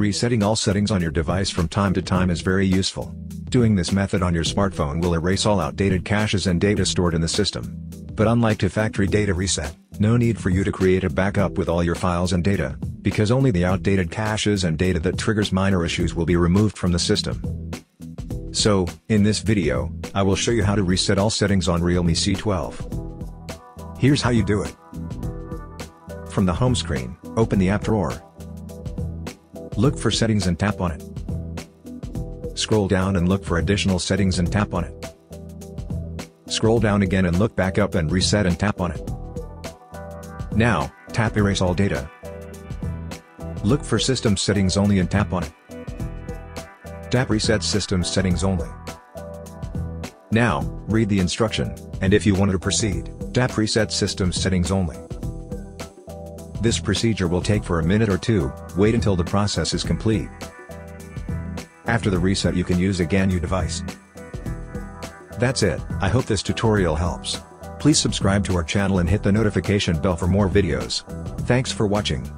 Resetting all settings on your device from time to time is very useful. Doing this method on your smartphone will erase all outdated caches and data stored in the system. But unlike to factory data reset, no need for you to create a backup with all your files and data, because only the outdated caches and data that triggers minor issues will be removed from the system. So, in this video, I will show you how to reset all settings on Realme C12. Here's how you do it. From the home screen, open the app drawer. Look for settings and tap on it. Scroll down and look for additional settings and tap on it. Scroll down again and look back up and reset and tap on it. Now, tap erase all data. Look for system settings only and tap on it. Tap reset system settings only. Now, read the instruction, and if you want to proceed, tap reset system settings only. This procedure will take for a minute or two, wait until the process is complete. After the reset you can use again your device. That's it, I hope this tutorial helps. Please subscribe to our channel and hit the notification bell for more videos. Thanks for watching.